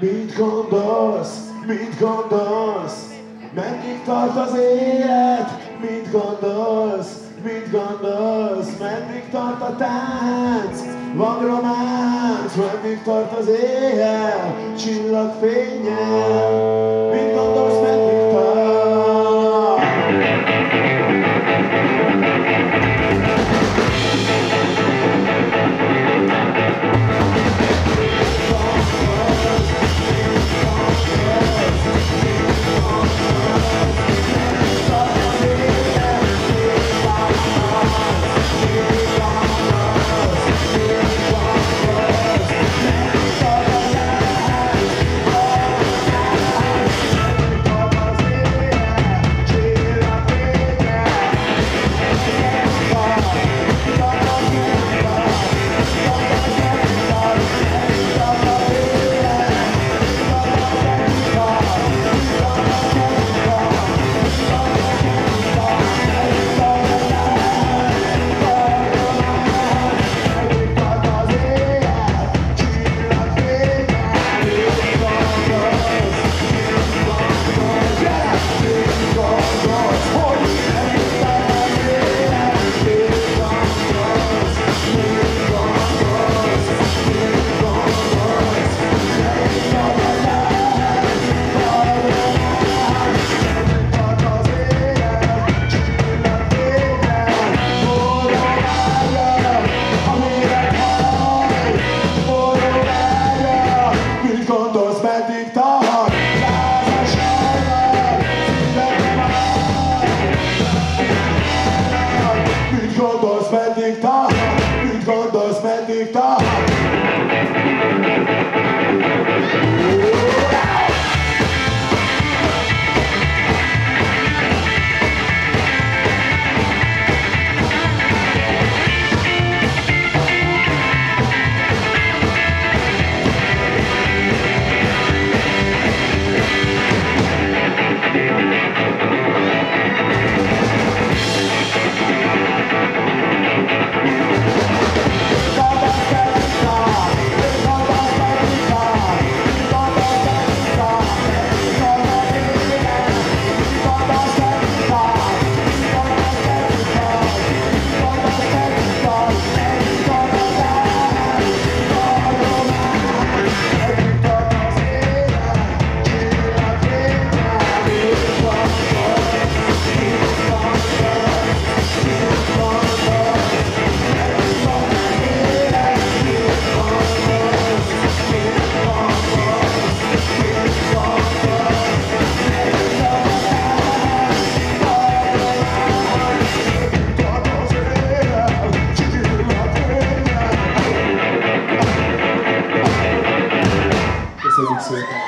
Mit gondolsz, mit gondolsz? Meddig tart az élet? Mit gondolsz, mit gondolsz? Meddig tart a tánc? Van románc, meddig tart az éjjel? Csillagfényel, mit gondolsz, meddig Mit gondolsz, Johnson.